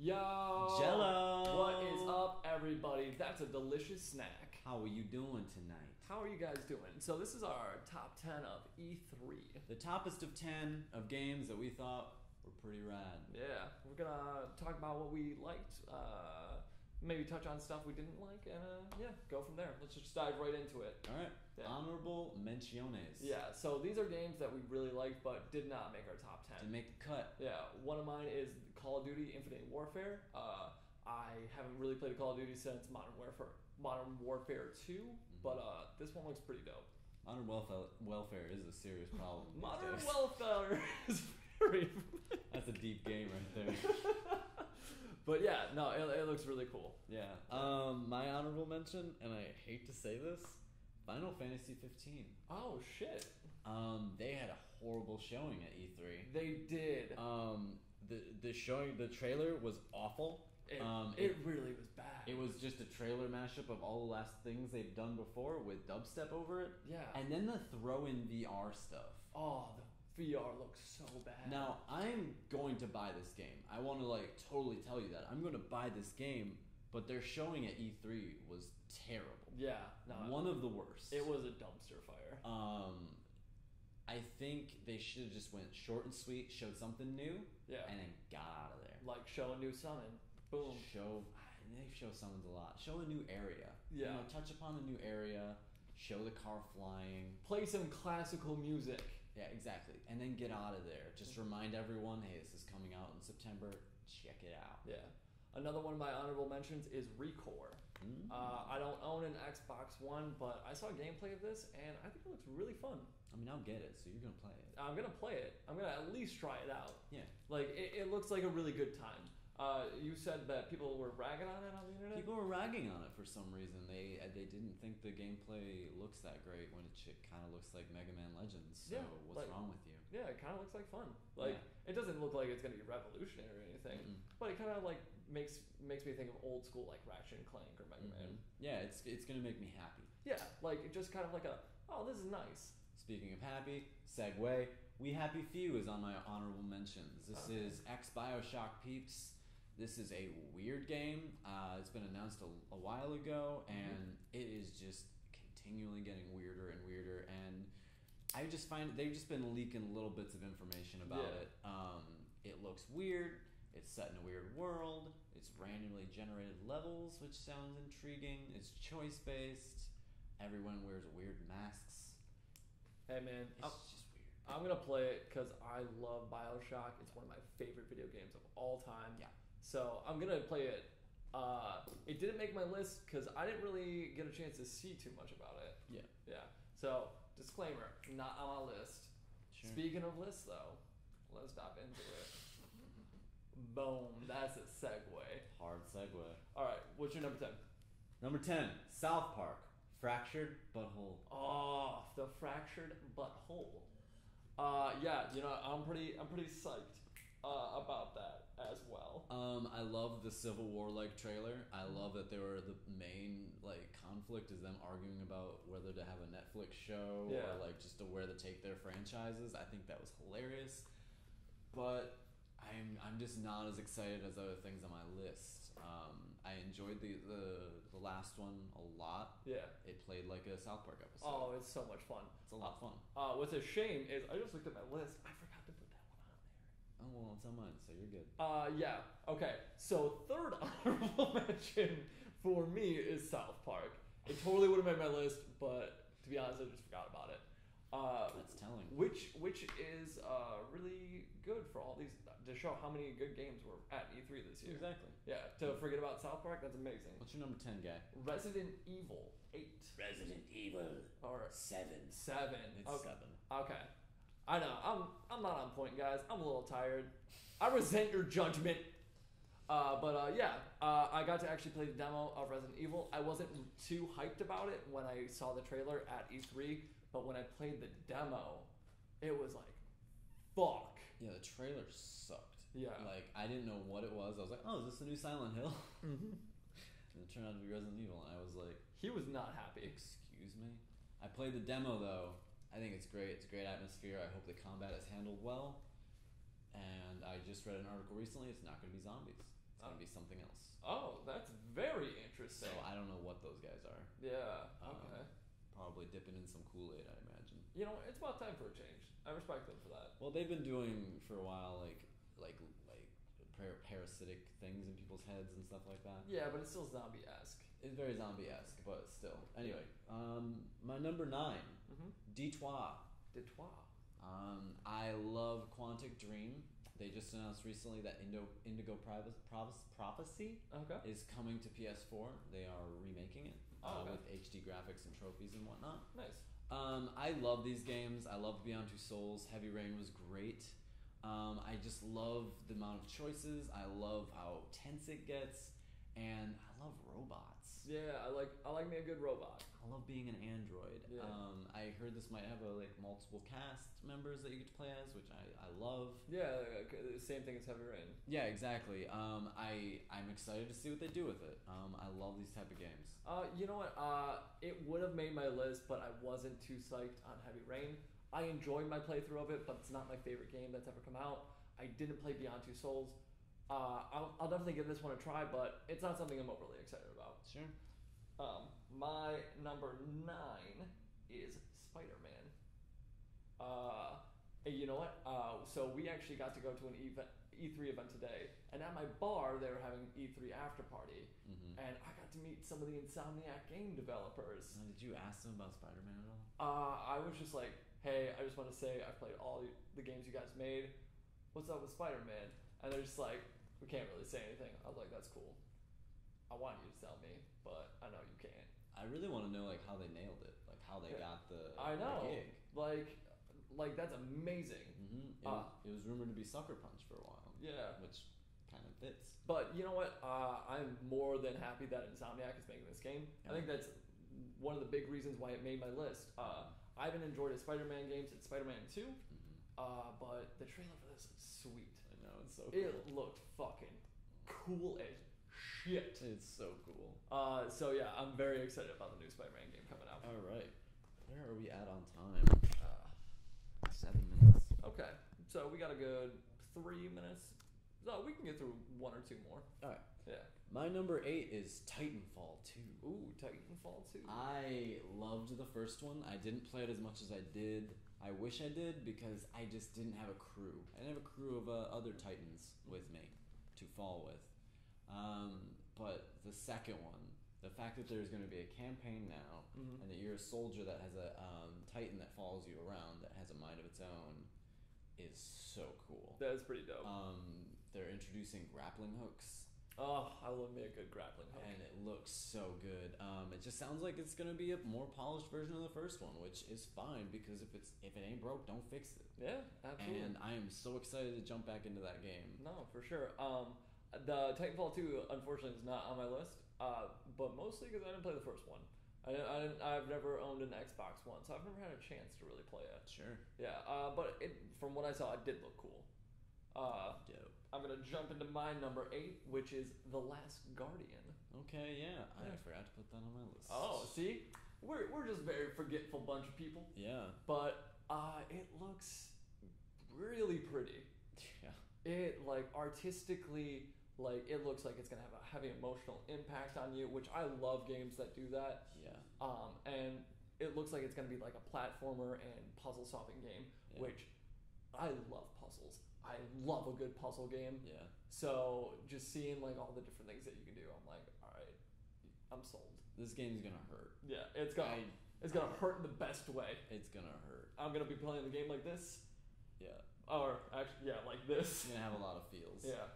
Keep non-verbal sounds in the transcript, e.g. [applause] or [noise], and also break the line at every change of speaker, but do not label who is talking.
Yo!
Jello!
What is up, everybody? That's a delicious snack.
How are you doing tonight?
How are you guys doing? So, this is our top 10 of E3.
The toppest of 10 of games that we thought were pretty rad.
Yeah, we're gonna talk about what we liked, uh, maybe touch on stuff we didn't like, and uh, yeah, go from there. Let's just dive right into it.
All right.
Yeah.
Honorable menciones.
Yeah, so these are games that we really liked but did not make our top 10.
To make the cut.
Yeah, one of mine is Call of Duty Infinite Warfare. Uh, I haven't really played Call of Duty since Modern Warfare, Modern Warfare 2, but uh, this one looks pretty dope.
Modern welfare, welfare is a serious problem. [laughs]
Modern. Welfare [laughs] is very. [laughs]
That's a deep game right there.
but yeah, no, it, it looks really cool.
yeah. Um, my honorable mention, and I hate to say this, Final Fantasy 15.
Oh shit,
Um, they had a horrible showing at E3.
they did.
Um, the the showing the trailer was awful.
it,
um,
it really was bad.
It was just a trailer mashup of all the last things they've done before with dubstep over it.
Yeah.
And then the throw in VR stuff.
oh, the VR looks so bad.
Now, I'm going to buy this game. I want to like totally tell you that. I'm going to buy this game, but their showing at E3 was terrible.
Yeah, no,
One of the worst.
it was a dumpster fire.
um I think they should have just went short and sweet, showed something new,
Yeah.
and then got out of there.
Like show a new summon, boom.
Show they show summons a lot. Show a new area.
Yeah.
You know, touch upon a new area. Show the car flying.
Play some classical music.
Yeah, exactly. And then get out of there. Just remind everyone, hey, this is coming out in September. Check it out.
Yeah. Another one of my honorable mentions is Recore.
Mm.
Uh, I don't own an Xbox One, but I saw gameplay of this and I think it looks really fun.
I mean, I'll get it. So you're gonna play it.
I'm gonna play it. I'm gonna at least try it out.
Yeah.
Like it, it looks like a really good time. Uh, you said that people were ragging on it on the internet.
People were ragging on it for some reason. They uh, they didn't think the gameplay looks that great when it kind of looks like Mega Man Legends. So
Yeah,
what's
like-
wrong with you?
yeah, it kind of looks like fun. Like
Yeah.
it doesn't look like it's gonna be revolutionary or anything,
Mm-mm.
but it kind of like makes makes me think of old school like Ratchet and Clank or Mega Man.
Mhm. Yeah, it's it's gonna make me happy.
Yeah, like it just kind of like a oh this is nice.
Speaking of happy, segue. We Happy Few is on my honorable mentions. This
Okay.
is ex Bioshock peeps. This is a weird game. Uh, it's been announced a, a while ago, and it is just continually getting weirder and weirder. And I just find they've just been leaking little bits of information about
Yeah.
it. Um, it looks weird. It's set in a weird world. It's randomly generated levels, which sounds intriguing. It's choice based. Everyone wears weird masks.
Hey man,
It's
I'm,
just weird.
I'm gonna play it because I love Bioshock. It's one of my favorite video games of all time.
Yeah.
So I'm gonna play it. Uh, it didn't make my list because I didn't really get a chance to see too much about it.
Yeah.
Yeah. So disclaimer, not on my list.
Sure.
Speaking of lists, though, let's dive into it. Boom. That's a segue.
Hard segue.
All right. What's your number ten?
Number 10, South Park. Fractured Butthole.
Oh, the fractured butthole. Uh, yeah, you know, I'm pretty, I'm pretty psyched uh, about that as well.
Um, I love the Civil War like trailer. I love that they were the main like conflict is them arguing about whether to have a Netflix show
Yeah.
or like just to where to take their franchises. I think that was hilarious. But I'm I'm just not as excited as other things on my list. Um, I enjoyed the, the the last one a lot.
Yeah.
It played like a South Park episode.
Oh, it's so much fun.
It's a lot of fun.
Uh, what's a shame is I just looked at my list. I forgot to put that one on there.
Oh well, it's on mine, so you're good.
Uh, yeah. Okay. So third [laughs] honorable mention for me is South Park. It totally would have made my list, but to be honest, I just forgot about it. Uh,
That's telling.
Which which is uh, really good for all these to show how many good games were at E3 this year.
Exactly.
Yeah. To forget about South Park, that's amazing.
What's your number ten guy?
Resident Evil Eight
Resident Evil
or
7.
Seven.
It's
okay.
seven.
Okay. I know. I'm I'm not on point, guys. I'm a little tired. I resent your judgment. Uh, but uh, yeah, uh, I got to actually play the demo of Resident Evil. I wasn't too hyped about it when I saw the trailer at E3, but when I played the demo, it was like, fuck.
Yeah, the trailer sucked.
Yeah.
Like I didn't know what it was. I was like, oh, is this the new Silent Hill? Mm-hmm. [laughs] and it turned out to be Resident Evil, and I was like,
He was not happy.
excuse me. I played the demo though. I think it's great. It's a great atmosphere. I hope the combat is handled well. And I just read an article recently. It's not going to be zombies. It's gonna be something else.
Oh, that's very interesting. So.
I don't know what those guys are.
yeah.
Um,
Okay.
Probably dipping in some Kool Aid, I imagine.
You know, it's about time for a change. I respect them for that.
Well, they've been doing for a while, like like like par- parasitic things in people's heads and stuff like that.
Yeah, but it's still zombie esque.
It's very zombie esque, but still. Anyway, um, my number nine,
Mm-hmm.
Detroit.
Detroit.
Um, I love Quantic Dream. They just announced recently that Indo, Indigo Privacy, Prophecy
Okay.
is coming to PS4. They are remaking it
Oh,
uh,
okay.
with HD graphics and trophies and whatnot.
Nice.
Um, I love these games. I love Beyond Two Souls. Heavy Rain was great. Um, I just love the amount of choices. I love how tense it gets, and I love robots.
Yeah, I like I like me a good robot.
I love being an android.
Yeah.
Um, I heard this might have a, like multiple cast members that you get to play as, which I, I love.
Yeah, the same thing as Heavy Rain.
Yeah, exactly. Um, I I'm excited to see what they do with it. Um, I love these type of games.
Uh, you know what? Uh, it would have made my list, but I wasn't too psyched on Heavy Rain. I enjoyed my playthrough of it, but it's not my favorite game that's ever come out. I didn't play Beyond Two Souls. Uh, I'll, I'll definitely give this one a try, but it's not something I'm overly excited about.
Sure.
Um, my number nine is Spider Man. Uh, and you know what? Uh, so we actually got to go to an event, E3 event today, and at my bar they were having E3 after party,
Mm-hmm.
and I got to meet some of the Insomniac game developers.
Now, did you ask them about Spider Man at all?
Uh, I was just like, hey, I just want to say I've played all the- the games you guys made. What's up with Spider Man? And they're just like, we can't really say anything. I was like, that's cool. I want you to tell me, but I know you can't.
I really want to know like how they nailed it, like how they
Yeah.
got the,
I
the gig.
Like, like that's amazing.
Mm-hmm. It,
Uh,
was, it was rumored to be Sucker Punch for a while,
Yeah.
which kind of fits.
But you know what? Uh, I'm more than happy that Insomniac is making this game. I think that's one of the big reasons why it made my list. Uh, I haven't enjoyed a Spider-Man game since Spider-Man 2,
Mm-hmm.
uh, but the trailer for this is sweet.
I know it's so
It
cool.
looked fucking cool as shit.
It's so cool.
Uh, so yeah, I'm very excited about the new Spider-Man game coming out.
All right, where are we at on time?
Uh,
Seven minutes.
okay, so we got a good three minutes. So we can get through one or two more.
All right.
Yeah.
My number eight is Titanfall two.
Ooh, Titanfall 2.
I loved the first one. I didn't play it as much as I did. I wish I did because I just didn't have a crew. I didn't have a crew of uh, other Titans with me to fall with. Um, but the second one, the fact that there's going to be a campaign now,
Mhm.
and that you're a soldier that has a um, Titan that follows you around that has a mind of its own, is so cool.
That is pretty dope.
Um, they're introducing grappling hooks
Oh, I love me a good grappling hook.
and it looks so good. Um, it just sounds like it's gonna be a more polished version of the first one, which is fine because if it's if it ain't broke, don't fix it.
yeah, absolutely.
And I am so excited to jump back into that game.
no, for sure. Um, the Titanfall 2, unfortunately, is not on my list. Uh, but mostly because I didn't play the first one. I didn't, I didn't, I've never owned an Xbox One, so I've never had a chance to really play it.
Sure.
Yeah, uh, but it, from what I saw, it did look cool. Uh,
Dope.
I'm gonna jump into my number eight, which is The Last Guardian.
Okay, yeah. I
Yeah.
forgot to put that on my list.
Oh, see, we're we're just a very forgetful bunch of people.
Yeah.
But uh, it looks really pretty. It like artistically, like it looks like it's gonna have a heavy emotional impact on you, which I love games that do that.
Yeah.
Um, and it looks like it's gonna be like a platformer and puzzle solving game,
Yeah.
which I love puzzles. I love a good puzzle game.
Yeah.
So just seeing like all the different things that you can do, I'm like, all right, I'm sold.
This game's gonna hurt.
Yeah, it's gonna
I,
it's gonna hurt in the best way.
it's gonna hurt.
I'm gonna be playing the game like this,
Yeah.
Or actually, yeah, like this.
It's gonna have a lot of feels.
Yeah.